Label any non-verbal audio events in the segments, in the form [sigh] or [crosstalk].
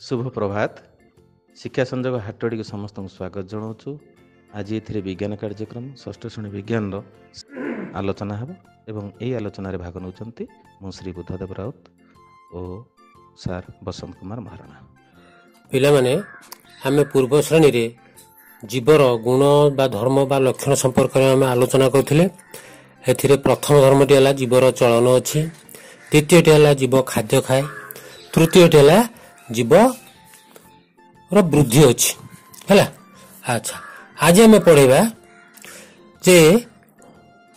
ଶୁଭ ପ୍ରଭାତ। ଶିକ୍ଷା ସଂଯୋଗ ହାଟଡ଼ିକୁ ସମସ୍ତଙ୍କୁ ସ୍ୱାଗତ ଜଣାଉଛୁ। ଆଜି ଏଥିରେ ବିଜ୍ଞାନ କାର୍ଯ୍ୟକ୍ରମ ଷଷ୍ଠ ଶ୍ରେଣୀ ବିଜ୍ଞାନର ଆଲୋଚନା ହେବ ଏବଂ ଏହି ଆଲୋଚନାରେ ଭାଗ ନେଉଛନ୍ତି ମୁଁ ଶ୍ରୀ ବୁଦ୍ଧଦେବ ରାଉତ ଓ ସାର୍ ବସନ୍ତ କୁମାର ମହାରଣା। ପିଲାମାନେ ଆମେ ପୂର୍ବ ଶ୍ରେଣୀରେ ଜୀବର ଗୁଣ ବା ଧର୍ମ ବା ଲକ୍ଷଣ ସମ୍ପର୍କରେ ଆମେ ଆଲୋଚନା କରୁଥିଲେ। ଏଥିରେ ପ୍ରଥମ ଧର୍ମଟି ହେଲା ଜୀବର ଚଳନ ଅଛି। ଦ୍ୱିତୀୟଟି ହେଲା ଜୀବ ଖାଦ୍ୟ ଖାଏ। ତୃତୀୟଟି ହେଲା ଜୀବର ବୃଦ୍ଧି ଅଛି। ହେଲା? ଆଚ୍ଛା। ଆଜି ଆମେ ପଢ଼ିବା ଯେ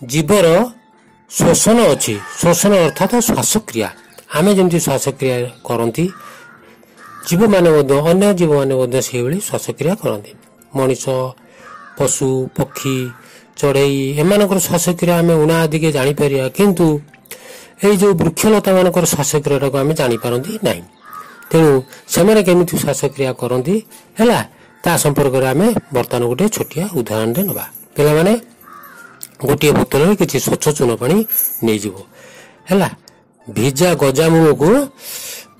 ଜୀବର ଶୋଷଣ ଅଛି। ଶୋଷଣ ଅର୍ଥାତ୍ ଶ୍ୱାସକ୍ରିୟା। ଆମେ ଯେମିତି ଶ୍ୱାସକ୍ରିୟା କରନ୍ତି ଜୀବମାନେ ମଧ୍ୟ ଅନ୍ୟ ଜୀବମାନେ ମଧ୍ୟ ସେଇଭଳି ଶ୍ୱାସକ୍ରିୟା କରନ୍ତି। ମଣିଷ ପଶୁ ପକ୍ଷୀ ଚଢ଼େଇ ଏମାନଙ୍କର ଶ୍ୱାସକ୍ରିୟା ଆମେ ଉଣା ଆଦିକେ ଜାଣିପାରିବା। କିନ୍ତୁ ଏଇ ଯେଉଁ ବୃକ୍ଷଲତା ମାନଙ୍କର ଶ୍ୱାସକ୍ରିୟାଟାକୁ ଆମେ ଜାଣିପାରନ୍ତି ନାହିଁ। ତେଣୁ ସେମାନେ କେମିତି ଶ୍ୱାସକ୍ରିୟା କରନ୍ତି? ହେଲା ତା ସମ୍ପର୍କରେ ଆମେ ବର୍ତ୍ତମାନ ଗୋଟେ ଛୋଟିଆ ଉଦାହରଣଟେ ନେବା। ପିଲାମାନେ ଗୋଟିଏ ବୋତଲରେ କିଛି ସ୍ୱଚ୍ଛ ଚୂନ ପାଣି ନେଇଯିବ। ହେଲା ଭିଜା ଗଜାମୂଳକୁ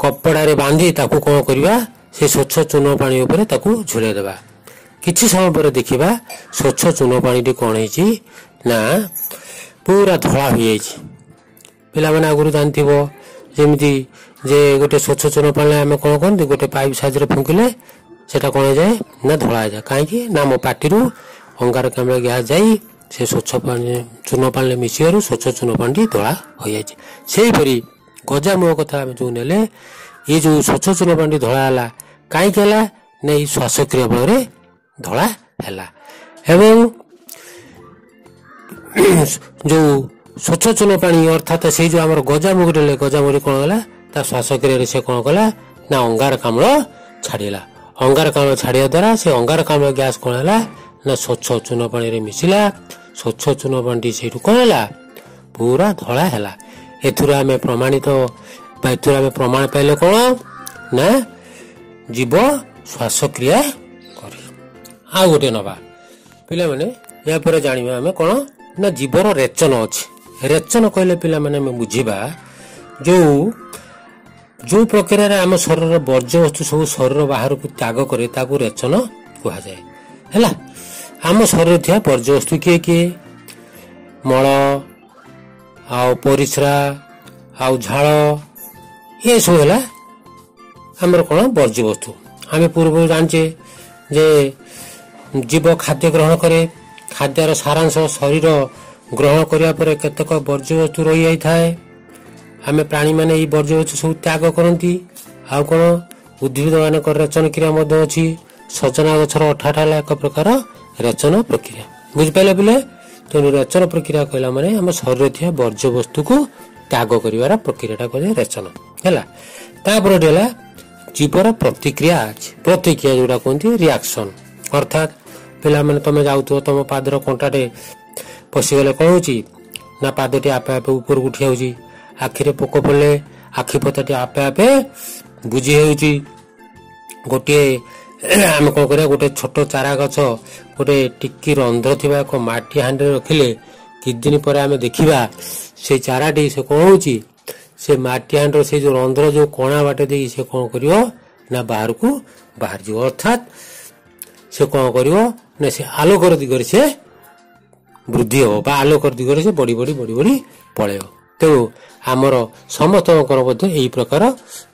କପଡ଼ାରେ ବାନ୍ଧି ତାକୁ କ'ଣ କରିବା? ସେ ସ୍ୱଚ୍ଛ ଚୂନ ପାଣି ଉପରେ ତାକୁ ଝୁଲାଇ ଦେବା। କିଛି ସମୟ ପରେ ଦେଖିବା ସ୍ୱଚ୍ଛ ଚୂନ ପାଣିଟି କ'ଣ ହେଇଛି? ନା ପୁରା ଧଳା ହୋଇଯାଇଛି। ପିଲାମାନେ ଆଗରୁ ଜାଣିଥିବ ଯେମିତି ଯେ ଗୋଟେ ସ୍ୱଚ୍ଛ ଚୂନ ପାଣିରେ ଆମେ କ'ଣ କରନ୍ତି ଗୋଟେ ପାଇପ୍ ସାହାଯ୍ୟରେ ଫୁଙ୍କିଲେ ସେଟା କ'ଣ ହେଇଯାଏ? ନା ଧଳା ହେଇଯାଏ। କାହିଁକି? ନା ଆମ ପାଟିରୁ ଅଙ୍ଗାରକାମ୍ଳ ଗ୍ୟାସ୍ ଯାଇ ସେ ସ୍ୱଚ୍ଛ ପାଣି ଚୂନ ପାଣିରେ ମିଶିବାରୁ ସ୍ୱଚ୍ଛ ଚୂନ ପାଣିଟି ଧଳା ହୋଇଯାଇଛି। ସେହିପରି ଗଜାମୁହ କଥା ଆମେ ଯେଉଁ ନେଲେ ଏ ଯେଉଁ ସ୍ୱଚ୍ଛ ଚୂନ ପାଣିଟି ଧଳା ହେଲା କାହିଁକି ହେଲା? ନା ଏଇ ଶ୍ୱାସକ୍ରିୟା ଫଳରେ ଧଳା ହେଲା। ଏବଂ ଯେଉଁ ସ୍ୱଚ୍ଛ ଚୂନ ପାଣି ଅର୍ଥାତ୍ ସେଇ ଯେଉଁ ଆମର ଗଜାମୁଗରେ ନେଲେ ଗଜାମୁଗରେ କ'ଣ ହେଲା ତା ଶ୍ୱାସକ୍ରିୟାରେ ସେ କ'ଣ କଲା? ନା ଅଙ୍ଗାରକାମ୍ଳ ଛାଡ଼ିଲା। ଅଙ୍ଗାରକାମ୍ଳ ଛାଡ଼ିବା ଦ୍ୱାରା ସେ ଅଙ୍ଗାରକାମ୍ଳ ଗ୍ୟାସ୍ କ'ଣ ହେଲା? ନା ସ୍ୱଚ୍ଛ ଚୂନ ପାଣିରେ ମିଶିଲା। ସ୍ୱଚ୍ଛ ଚୂନ ପାଣିଟି ସେଇଠୁ କ'ଣ ହେଲା? ପୁରା ଧଳା ହେଲା। ଏଥିରୁ ଆମେ ପ୍ରମାଣିତ ବା ଏଥିରୁ ଆମେ ପ୍ରମାଣ ପାଇଲେ କ'ଣ? ନା ଜୀବ ଶ୍ୱାସକ୍ରିୟା କରେ। ଆଉ ଗୋଟେ ନେବା। ପିଲାମାନେ ଏହାପରେ ଜାଣିବା ଆମେ କ'ଣ? ନା ଜୀବର ରେଚନ ଅଛି। ରେଚନ କହିଲେ ପିଲାମାନେ ଆମେ ବୁଝିବା ଯେଉଁ ଯେଉଁ ପ୍ରକ୍ରିୟାରେ ଆମ ଶରୀରର ବର୍ଜ୍ୟବସ୍ତୁ ସବୁ ଶରୀର ବାହାରକୁ ତ୍ୟାଗ କରେ ତାକୁ ରେଚନ କୁହାଯାଏ। ହେଲା ଆମ ଶରୀରରେ ଥିବା ବର୍ଜ୍ୟବସ୍ତୁ କିଏ କିଏ? ମଳ ଆଉ ପରିସ୍ରା ଆଉ ଝାଳ ଏସବୁ ହେଲା ଆମର କ'ଣ ବର୍ଜ୍ୟବସ୍ତୁ। ଆମେ ପୂର୍ବରୁ ଜାଣିଛେ ଯେ ଜୀବ ଖାଦ୍ୟ ଗ୍ରହଣ କରେ ଖାଦ୍ୟର ସାରାଂଶ ଶରୀର ଗ୍ରହଣ କରିବା ପରେ କେତେକ ବର୍ଜ୍ୟବସ୍ତୁ ରହିଯାଇଥାଏ। ଆମେ ପ୍ରାଣୀମାନେ ଏଇ ବର୍ଜ୍ୟବସ୍ତୁ ସବୁ ତ୍ୟାଗ କରନ୍ତି। ଆଉ କ'ଣ? ଉଦ୍ଭିଦ ମାନଙ୍କର ରେଚନ କ୍ରିୟା ମଧ୍ୟ ଅଛି। ସଜନା ଗଛର ଅଠାଟା ହେଲା ଏକ ପ୍ରକାର ରେଚନ ପ୍ରକ୍ରିୟା। ବୁଝିପାରିଲେ ପିଲେ? ତେଣୁ ରେଚନ ପ୍ରକ୍ରିୟା କହିଲା ମାନେ ଆମ ଶରୀରରେ ଥିବା ବର୍ଜ୍ୟବସ୍ତୁକୁ ତ୍ୟାଗ କରିବାର ପ୍ରକ୍ରିୟାଟା କହିଲେ ରେଚନ। ହେଲା? ତାପରେ ହେଲା ଜୀବର ପ୍ରତିକ୍ରିୟା ଅଛି। ପ୍ରତିକ୍ରିୟା ଯୋଉଟା କୁହନ୍ତି ରିଆକ୍ସନ ଅର୍ଥାତ୍ ପିଲାମାନେ ତମେ ଯାଉଥିବ ତମ ପାଦର କଣ୍ଟାଟେ ପଶିଗଲେ କ'ଣ ହେଉଛି? ନା ପାଦଟି ଆପେ ଆପେ ଉପରକୁ ଉଠି ଯାଉଛି। ଆଖିରେ ପୋକ ପଡ଼ିଲେ ଆଖି ପତାଟି ଆପେ ଆପେ ବୁଝି ହେଉଛି। ଗୋଟିଏ [clears throat] ଆମେ କ'ଣ କରିବା? ଗୋଟେ ଛୋଟ ଚାରା ଗଛ ଗୋଟେ ଟିକି ରନ୍ଧ୍ର ଥିବା ଏକ ମାଟି ହାଣ୍ଡିରେ ରଖିଲେ କିଛି ଦିନ ପରେ ଆମେ ଦେଖିବା ସେ ଚାରାଟି ସେ କ'ଣ ହେଉଛି? ସେ ମାଟି ହାଣ୍ଡିର ସେ ଯେଉଁ ରନ୍ଧ୍ର ଯେଉଁ କଣା ବାଟେ ଦେଇ ସେ କ'ଣ କରିବ ନା ବାହାରକୁ ବାହାରିଯିବ? ଅର୍ଥାତ୍ ସେ କ'ଣ କରିବ ନା ସେ ଆଲୋକର ଦିଗରେ ସେ ବୃଦ୍ଧି ହେବ ବା ଆଲୋକର ଦିଗରେ ସେ ବଢ଼ି ବଢ଼ି ବଢ଼ି ବଢ଼ି ପଳେଇବ ତେଣୁ ଆମର ସମସ୍ତଙ୍କର ମଧ୍ୟ ଏହି ପ୍ରକାର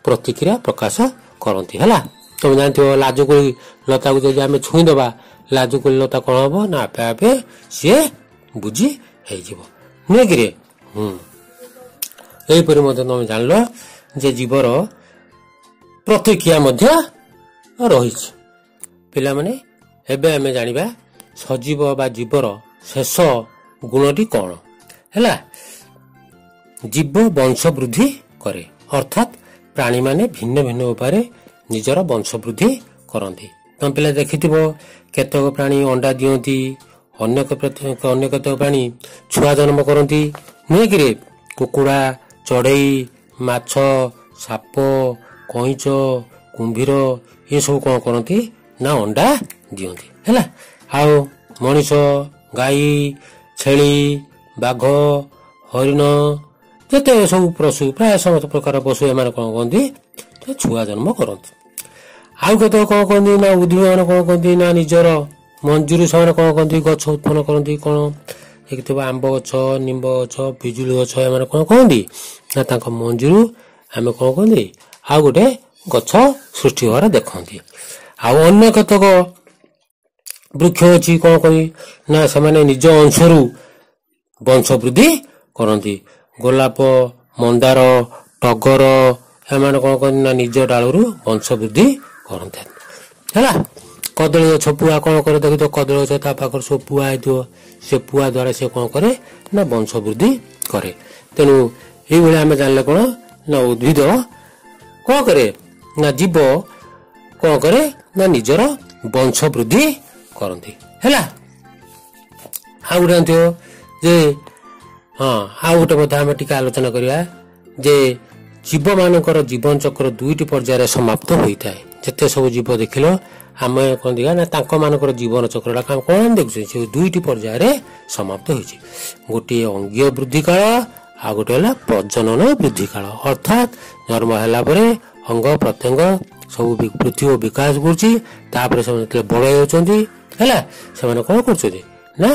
ପ୍ରତିକ୍ରିୟା ପ୍ରକାଶ କରନ୍ତି ହେଲା ତମେ ଜାଣିଥିବ ଲାଜୁକୁଳି ଲତାକୁ ଯଦି ଆମେ ଛୁଇଁଦେବା ଲାଜୁକୁଳି ଲତା କ'ଣ ହବ ନା ଆପେ ଆପେ ସିଏ ବୁଝି ହେଇଯିବ ନୁହେଁ କିରେ ହୁଁ ଏହିପରି ମଧ୍ୟ ତମେ ଜାଣିଲ ଯେ ଜୀବର ପ୍ରତିକ୍ରିୟା ମଧ୍ୟ ରହିଛି ପିଲାମାନେ ଏବେ ଆମେ ଜାଣିବା ସଜୀବ ବା ଜୀବର ଶେଷ ଗୁଣଟି କ'ଣ? ହେଲା ଜୀବ ବଂଶ ବୃଦ୍ଧି କରେ। ଅର୍ଥାତ୍ ପ୍ରାଣୀମାନେ ଭିନ୍ନ ଭିନ୍ନ ଉପାୟରେ ନିଜର ବଂଶ ବୃଦ୍ଧି କରନ୍ତି। ତମ ପିଲା ଦେଖିଥିବ କେତେକ ପ୍ରାଣୀ ଅଣ୍ଡା ଦିଅନ୍ତି ଅନ୍ୟ ଅନ୍ୟ କେତେକ ପ୍ରାଣୀ ଛୁଆ ଜନ୍ମ କରନ୍ତି। ନୁହେଁ କିରେ କୁକୁଡ଼ା ଚଢ଼େଇ ମାଛ ସାପ କଇଁଚ କୁମ୍ଭୀର ଏସବୁ କ'ଣ କରନ୍ତି ନା ଅଣ୍ଡା ଦିଅନ୍ତି। ହେଲା ଆଉ ମଣିଷ ଗାଈ ଛେଳି ବାଘ ହରିଣ ଯେତେ ସବୁ ପଶୁ ପ୍ରାୟ ସମସ୍ତ ପ୍ରକାର ପଶୁ ଏମାନେ କ'ଣ କରନ୍ତି ଛୁଆ ଜନ୍ମ କରନ୍ତି। ଆଉ କେତେବେଳେ କଣ କରନ୍ତି? ନା ଉଦ୍ଭିଦ ମାନେ କଣ କରନ୍ତି? ନା ନିଜର ମଞ୍ଜୁରୁ ସେମାନେ କଣ କରନ୍ତି? ଗଛ ଉତ୍ପନ୍ନ କରନ୍ତି? କଣ? ଦେଖିଥିବ ଆମ୍ବ ଗଛ ନିମ୍ବ ଗଛ ପିଜୁଳି ଗଛ ଏମାନେ କଣ କରନ୍ତି? ନା ତାଙ୍କ ମଞ୍ଜୁରୁ ଆମେ କଣ କରନ୍ତି? ଆଉ ଗୋଟେ ଗଛ ସୃଷ୍ଟି ହବାର ଦେଖନ୍ତି। ଆଉ ଅନ୍ୟ କେତେକ ବୃକ୍ଷ ଅଛି କଣ କହି ନା ସେମାନେ ନିଜ ଅଂଶରୁ ବଂଶ ବୃଦ୍ଧି କରନ୍ତି। ଗୋଲାପ ମନ୍ଦାର ଟଗର ଏମାନେ କଣ କରନ୍ତି ନା ନିଜ ଡାଳରୁ ବଂଶ ବୃଦ୍ଧି କରନ୍ତି। ହେଲା କଦଳୀ ଗଛ ପୁଆ କଣ କରେ ଦେଖୁଥିବ କଦଳୀ ଗଛ ତା ପାଖରେ ସବୁ ପୁଆ ହେଇଥିବ। ସେ ପୁଆ ଦ୍ୱାରା ସେ କଣ କରେ ନା ବଂଶ ବୃଦ୍ଧି କରେ। ତେଣୁ ଏଇଭଳି ଆମେ ଜାଣିଲେ କଣ? ନା ଉଦ୍ଭିଦ କଣ କରେ? ନା ଜୀବ କଣ କରେ? ନା ନିଜର ବଂଶ ବୃଦ୍ଧି କରନ୍ତି। ହେଲା। ଆଉ ଗୋଟେ ଜାଣିଥିବ ଯେ ହଁ ଆଉ ଗୋଟେ ମଧ୍ୟ ଆମେ ଟିକେ ଆଲୋଚନା କରିବା ଯେ ଜୀବମାନଙ୍କର ଜୀବନ ଚକ୍ର ଦୁଇଟି ପର୍ଯ୍ୟାୟରେ ସମାପ୍ତ ହୋଇଥାଏ। ଯେତେ ସବୁ ଜୀବ ଦେଖିଲ ଆମେ କଣ ଦେଖିବା ନା ତାଙ୍କ ମାନଙ୍କର ଜୀବନ ଚକ୍ରଟା ଆମେ କଣ ଦେଖୁଛେ ସେ ଦୁଇଟି ପର୍ଯ୍ୟାୟରେ ସମାପ୍ତ ହୋଇଛି। ଗୋଟିଏ ଅଙ୍ଗୀୟ ବୃଦ୍ଧି କାଳ ଆଉ ଗୋଟେ ହେଲା ପ୍ରଜନନ ବୃଦ୍ଧି କାଳ। ଅର୍ଥାତ୍ ଜନ୍ମ ହେଲା ପରେ ଅଙ୍ଗ ପ୍ରତ୍ୟଙ୍ଗ ସବୁ ବି- ବୃଦ୍ଧି ଓ ବିକାଶ କରୁଛି ତାପରେ ସେମାନେ ଯେତେବେଳେ ବଡ଼ ହେଉଛନ୍ତି ହେଲା ସେମାନେ କଣ କରୁଛନ୍ତି? ନା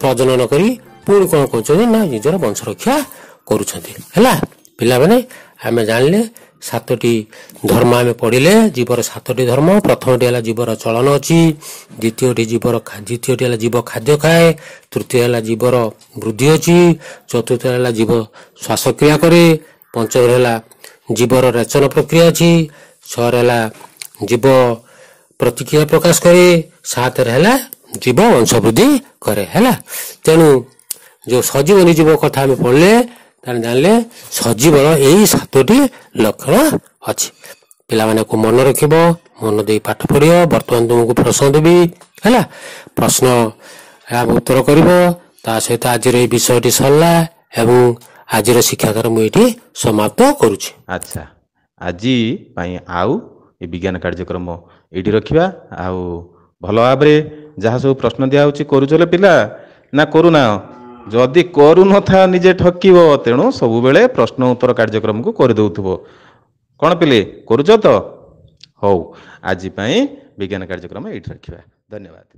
ପ୍ରଜନନ କରି ପୁଣି କଣ କରୁଛନ୍ତି? ନା ନିଜର ବଂଶ ରକ୍ଷା କରୁଛନ୍ତି। ହେଲା ପିଲାମାନେ ଆମେ ଜାଣିଲେ ସାତଟି ଧର୍ମ ଆମେ ପଢିଲେ। ଜୀବର ସାତଟି ଧର୍ମ ପ୍ରଥମଟି ହେଲା ଜୀବର ଚଳନ ଅଛି ଦ୍ୱିତୀୟଟି ଜୀବର ଖା- ଦ୍ୱିତୀୟଟି ହେଲା ଜୀବ ଖାଦ୍ୟ ଖାଏ ତୃତୀୟ ହେଲା ଜୀବର ବୃଦ୍ଧି ଅଛି ଚତୁର୍ଥ ହେଲା ଜୀବ ଶ୍ୱାସକ୍ରିୟା କରେ ପଞ୍ଚମ ହେଲା ଜୀବର ରେଚନ ପ୍ରକ୍ରିୟା ଅଛି ଛଅରେ ହେଲା ଜୀବ ପ୍ରତିକ୍ରିୟା ପ୍ରକାଶ କରେ ସାତରେ ହେଲା ଜୀବ ବଂଶ ବୃଦ୍ଧି କରେ ହେଲା। ତେଣୁ ଯୋଉ ସଜୀବ ନିର୍ଜୀବ କଥା ଆମେ ପଢିଲେ ତାହେଲେ ଜାଣିଲେ ସଜୀବର ଏଇ ସାତୋଟି ଲକ୍ଷଣ ଅଛି। ପିଲାମାନଙ୍କୁ ମନେ ରଖିବ ମନ ଦେଇ ପାଠ ପଢିବ ବର୍ତ୍ତମାନ ତୁମକୁ ପ୍ରଶ୍ନ ଦେବି ହେଲା। ପ୍ରଶ୍ନ ଏହା ଉତ୍ତର କରିବ ତା ସହିତ ଆଜିର ଏଇ ବିଷୟଟି ସରିଲା ଏବଂ ଆଜିର ଶିକ୍ଷାକାର ମୁଁ ଏଇଠି ସମାପ୍ତ କରୁଛି। ଆଚ୍ଛା। ଆଜି ପାଇଁ ଆଉ ଏ ବିଜ୍ଞାନ କାର୍ଯ୍ୟକ୍ରମ ଏଇଠି ରଖିବା। ଆଉ ଭଲ ଭାବରେ ଯାହା ସବୁ ପ୍ରଶ୍ନ ଦିଆହେଉଛି କରୁଛଲେ ପିଲା। ନା କରୁନା? ଯଦି କରୁନଥା ନିଜେ ଠକିବ ତେଣୁ ସବୁବେଳେ ପ୍ରଶ୍ନ ଉତ୍ତର କାର୍ଯ୍ୟକ୍ରମକୁ କରିଦେଉଥିବ। କ'ଣ ପିଲେ କରୁଛ ତ? ହଉ ଆଜି ପାଇଁ ବିଜ୍ଞାନ କାର୍ଯ୍ୟକ୍ରମ ଏଇଠି ରଖିବା। ଧନ୍ୟବାଦ।